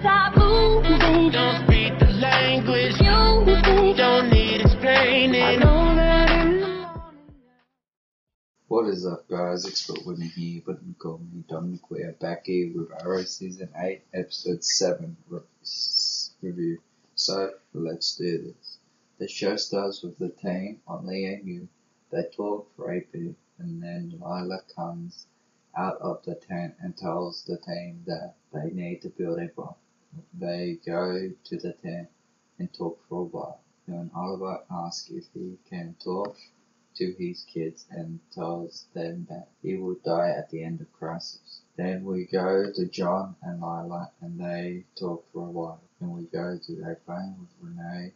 stop moving. Don't speak the language. Music. Don't need explaining. know that in the morning. What is up, guys? Expert Women here, but you call me Dominic. We are back here with Arrow Season 8, Episode 7 review. So, let's do this. The show starts with the team on Lian Yu. They talk for a bit, and then Lyla comes out of the tent and tells the team that they need to build a bomb. They go to the tent and talk for a while. Then Oliver asks if he can talk to his kids and tells them that he will die at the end of Crisis. Then we go to John and Lyla and they talk for a while. Then we go to a plane with Rene,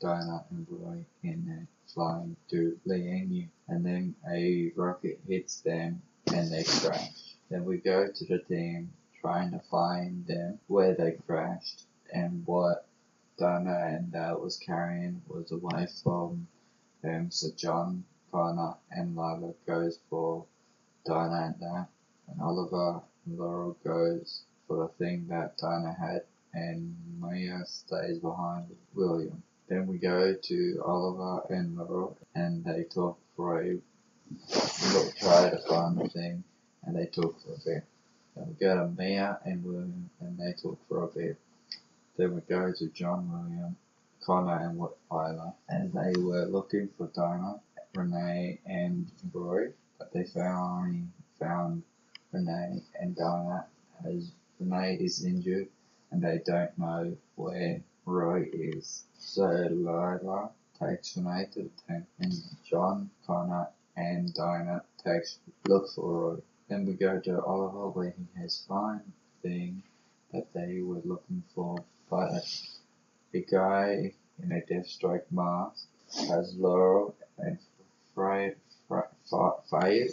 Diana and Roy in there flying to Lian Yu. And then a rocket hits them and they crash. Then we go to the team trying to find them where they crashed and what Dinah and Dad was carrying was away from them. So John Connor and Lyla goes for Dinah and that, and Oliver and Laurel goes for the thing that Dinah had, and Mia stays behind with William. Then we go to Oliver and Laurel, and they talk for a look, try to find the thing, and they talk for a bit. Then we go to Mia and William, and they talk for a bit. Then we go to John, William, Connor, and Lyla, and they were looking for Dinah Rene and Roy, but they finally found Rene and Dinah as Rene is injured and they don't know where Roy is. So Lyla takes Rene to the tent and John, Connor and Dinah takes look for Roy. Then we go to Oliver where he has the thing that they were looking for, but a guy in a Deathstroke mask has Laurel and Fry, Fry, Fry,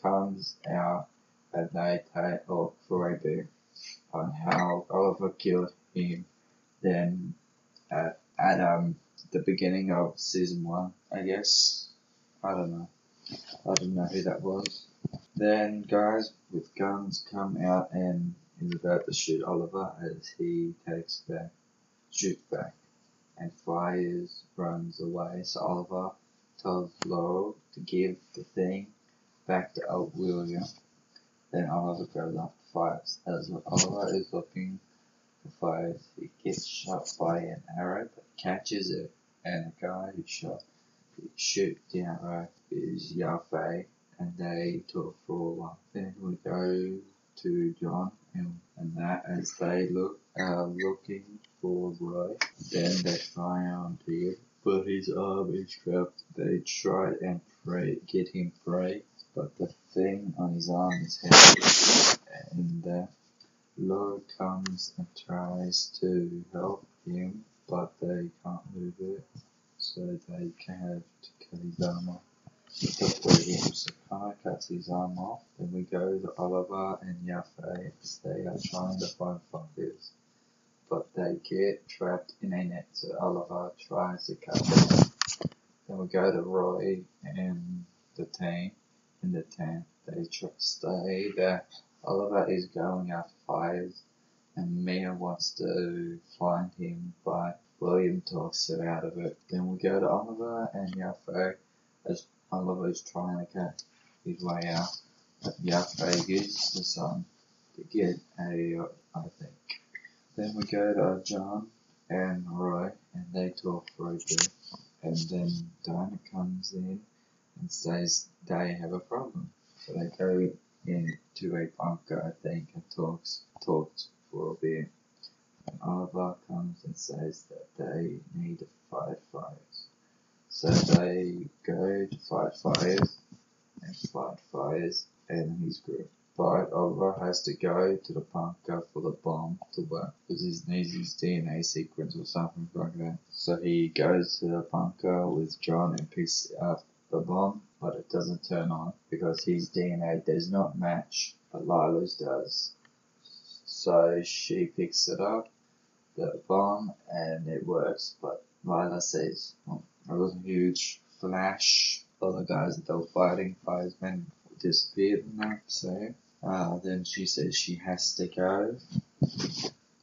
comes out and they tell for a bit on how Oliver killed him. Then at, at um the beginning of season one, I guess. I don't know. I don't know who that was. Then guys with guns come out and is about to shoot Oliver as he takes back, shoots back and Fyers runs away. So Oliver tells Laurel to give the thing back to old William. Then Oliver goes after Fyers. As Oliver is looking for Fyers, he gets shot by an arrow catches it, and the guy who shot shoot the arrow is Yao Fei, and they talk for while. Then we go to John and, that as they look are looking for Roy. Then they find him, but his arm is trapped. They try and pray, get him free, but the thing on his arm is heavy. And uh, Laura comes and tries to help him, but they can't move it, so they have to cut his arm off. Free him, so Connor cuts his arm off. Then we go to Oliver and Yao Fei as they are trying to find Fyers but they get trapped in a net, so Oliver tries to cut them. Then we go to Roy and the team in the tent. They try to stay there. Oliver is going after Fyers, and Mia wants to find him, but William talks her out of it. Then we go to Oliver and Yao Fei as Oliver is trying to cut his way out, but Yao Fei uses the sun to get out I think. Then we go to John and Roy, and they talk for a bit. And then Dinah comes in and says they have a problem. So they go into a bunker, I think, and talks talks for a bit. And Oliver comes and says that they need to fight Fyers. So they go to fight Fyers and fight Fyers and his group. But Oliver has to go to the bunker for the bomb to work because he needs his DNA sequence or something like that. So he goes to the bunker with John and picks up the bomb, but it doesn't turn on because his DNA does not match, but Lyla's does. So she picks it up, the bomb, and it works. But Lyla says, oh, it was a huge flash. All the guys that were fighting, firemen, disappeared and that. So uh, then she says she has to go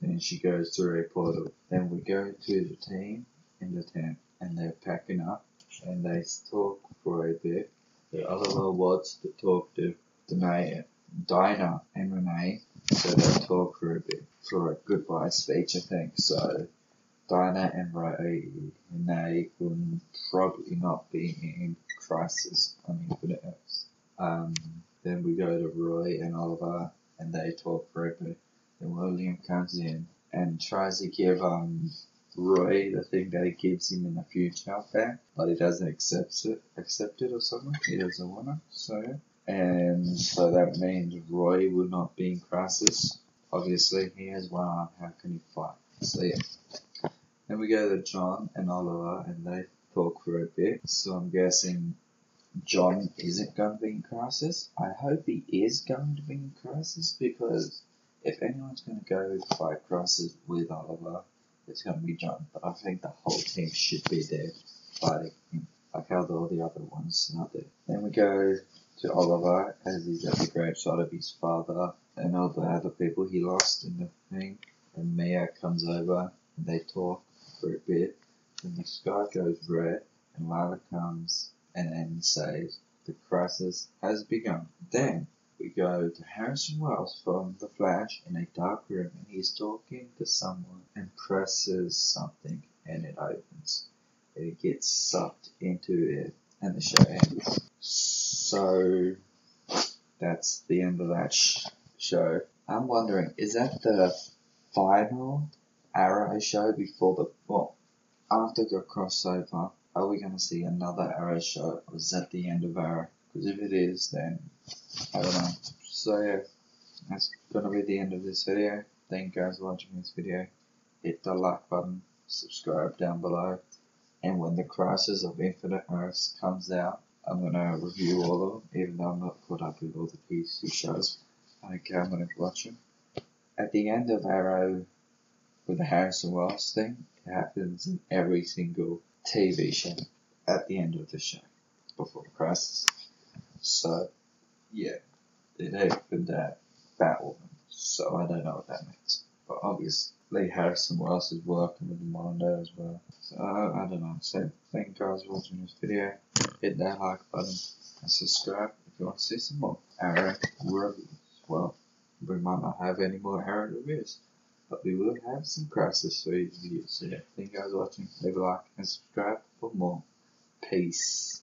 Then she goes through a portal. Then we go to the team in the tent, and they're packing up, and they talk for a bit. The other robots that talk to Danae, Dinah and Rene, so they talk for a bit for a goodbye speech, I think. So Dinah and Rene will probably not be in Crisis on Infinite Earths. Um, then we go to Roy and Oliver, and they talk for a bit. Then William comes in and tries to give um Roy the thing that he gives him in the future back, but he doesn't accept it, accept it or something. He doesn't want it, so. And so that means Roy will not be in Crisis. Obviously, he has one arm. How can he fight? So yeah. Then we go to John and Oliver, and they talk for a bit. So I'm guessing John isn't going to be in Crisis. I hope he is going to be in Crisis because if anyone's going to go fight Crisis with Oliver, it's going to be John. But I think the whole team should be there fighting him, like how all the other ones are there. Then we go to Oliver as he's at the graveside of his father and all the other people he lost in the thing. And Mia comes over and they talk for a bit. Then the sky goes red and Lyla comes and then says the crisis has begun. Then we go to Harrison Wells from The Flash in a dark room and he's talking to someone and presses something and it opens. It gets sucked into it and the show ends. So that's the end of that sh- show. I'm wondering, is that the final Arrow show before the well after the crossover? Are we going to see another Arrow show, or is that the end of Arrow? Because if it is, then I don't know. So yeah, that's gonna be the end of this video. Thank you guys for watching this video. Hit the like button, subscribe down below, and when the Crisis of Infinite Earths comes out, I'm gonna review all of them, even though I'm not caught up with all the DC shows. I don't care, I'm gonna watch them. At the end of Arrow, with the Harrison Wells thing, it happens in every single TV show at the end of the show before the Crisis. So, yeah, it happened at Batwoman. So I don't know what that means. But obviously Harrison Wells is working with the Monitor as well. So I, I don't know. So thank you guys for watching this video. Hit that like button and subscribe if you want to see some more Arrow reviews. Well, we might not have any more Arrow reviews. But we will have some Crisis reviews. So yeah, thank you guys for watching. Leave a like and subscribe for more. Peace.